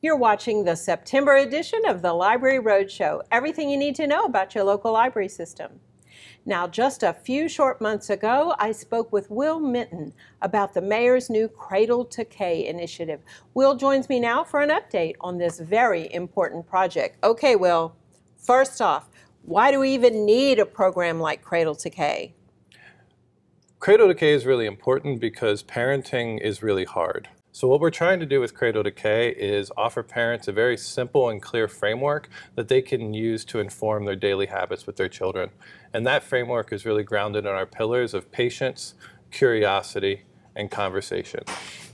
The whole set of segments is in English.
You're watching the September edition of the Library Roadshow. Everything you need to know about your local library system. Now, just a few short months ago, I spoke with Will Minton about the mayor's new Cradle to K initiative. Will joins me now for an update on this very important project. Okay, Will, first off, why do we even need a program like Cradle to K? Cradle to K is really important because parenting is really hard. So what we're trying to do with Cradle to K is offer parents a very simple and clear framework that they can use to inform their daily habits with their children. And that framework is really grounded in our pillars of patience, curiosity, and conversation.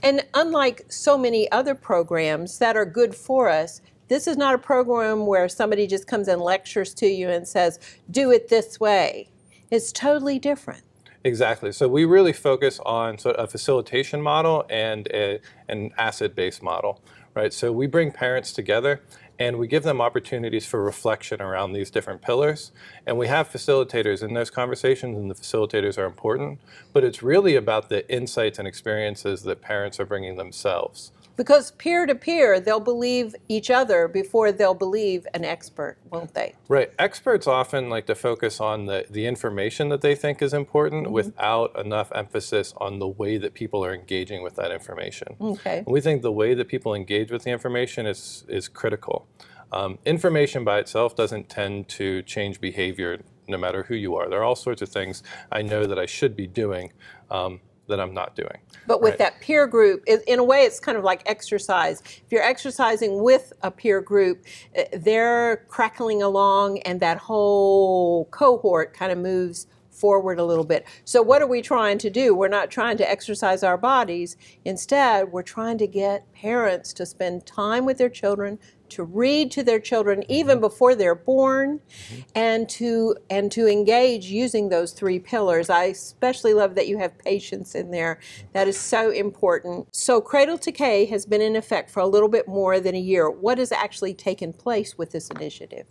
And unlike so many other programs that are good for us, this is not a program where somebody just comes and lectures to you and says, do it this way. It's totally different. Exactly. So we really focus on sort of a facilitation model and a, an asset-based model, right? So we bring parents together and we give them opportunities for reflection around these different pillars. And we have facilitators in those conversations, and the facilitators are important, but it's really about the insights and experiences that parents are bringing themselves. Because peer to peer, they'll believe each other before they'll believe an expert, won't they? Right. Experts often like to focus on the, the information that they think is important mm -hmm. without enough emphasis on the way that people are engaging with that information. Okay. And we think the way that people engage with the information is, is critical. Um, information by itself doesn't tend to change behavior no matter who you are. There are all sorts of things I know that I should be doing. Um, that I'm not doing. But with right? that peer group, in a way, it's kind of like exercise. If you're exercising with a peer group, eh, they're crackling along, and that whole cohort kind of moves forward a little bit. So what are we trying to do? We're not trying to exercise our bodies. Instead, we're trying to get parents to spend time with their children, to read to their children even before they're born mm-hmm. and to and to engage using those three pillars i especially love that you have patience in there that is so important so cradle to k has been in effect for a little bit more than a year what has actually taken place with this initiative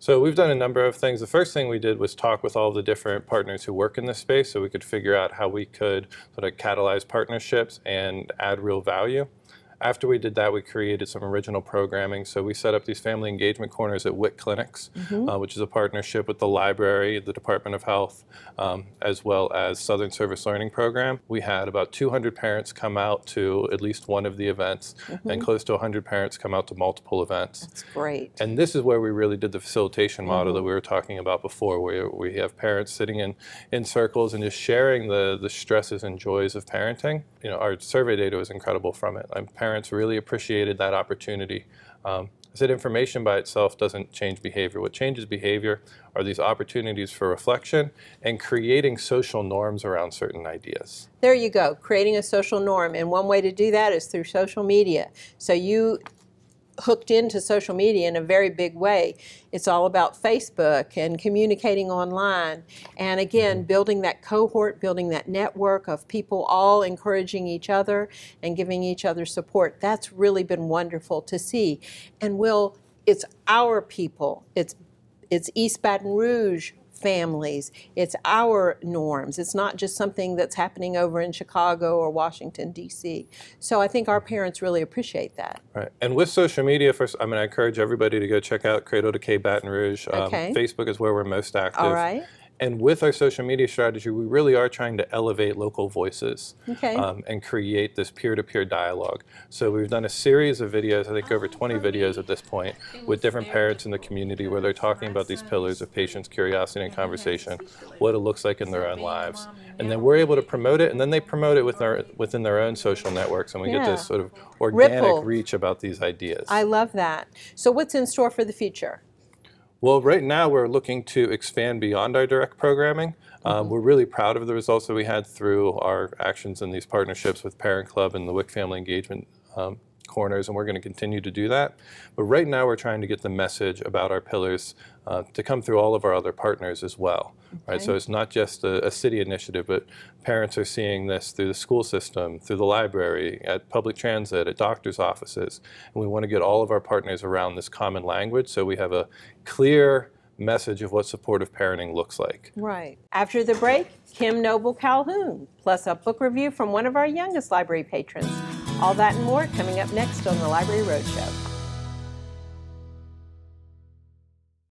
so we've done a number of things. The first thing we did was talk with all the different partners who work in this space so we could figure out how we could sort of catalyze partnerships and add real value. After we did that, we created some original programming. So we set up these family engagement corners at WIC Clinics, mm -hmm. uh, which is a partnership with the library, the Department of Health, um, as well as Southern Service Learning Program. We had about 200 parents come out to at least one of the events, mm -hmm. and close to 100 parents come out to multiple events. That's great. And this is where we really did the facilitation model mm -hmm. that we were talking about before, where we have parents sitting in, in circles and just sharing the, the stresses and joys of parenting. You know, our survey data was incredible from it. Um, parents really appreciated that opportunity. Um, I said information by itself doesn't change behavior. What changes behavior are these opportunities for reflection and creating social norms around certain ideas. There you go, creating a social norm. And one way to do that is through social media. So you hooked into social media in a very big way. It's all about Facebook and communicating online. And again, mm-hmm. building that cohort, building that network of people all encouraging each other and giving each other support. That's really been wonderful to see. And Will, it's our people. It's it's East Baton Rouge families. It's our norms. It's not just something that's happening over in Chicago or Washington, D.C. So I think our parents really appreciate that. Right. And with social media, first, I mean, I encourage everybody to go check out Cradle to K Baton Rouge. Um, okay. Facebook is where we're most active. All right. And with our social media strategy, we really are trying to elevate local voices okay. um, and create this peer-to-peer dialogue. So we've done a series of videos, I think over 20 videos at this point, with different parents in the community where they're talking about these pillars of patience, curiosity, and conversation, what it looks like in their own lives. And then we're able to promote it, and then they promote it with our, within their own social networks, and we yeah. get this sort of organic Ripple. reach about these ideas. I love that. So what's in store for the future? Well, right now we're looking to expand beyond our direct programming. Um, mm -hmm. We're really proud of the results that we had through our actions in these partnerships with Parent Club and the WIC Family Engagement um, corners, and we're going to continue to do that. But right now, we're trying to get the message about our pillars uh, to come through all of our other partners as well. Okay. Right, so it's not just a, a, city initiative, but parents are seeing this through the school system, through the library, at public transit, at doctors' offices, and we want to get all of our partners around this common language so we have a clear message of what supportive parenting looks like. Right. After the break, Kim Noble Calhoun, plus a book review from one of our youngest library patrons. All that and more coming up next on the Library Roadshow.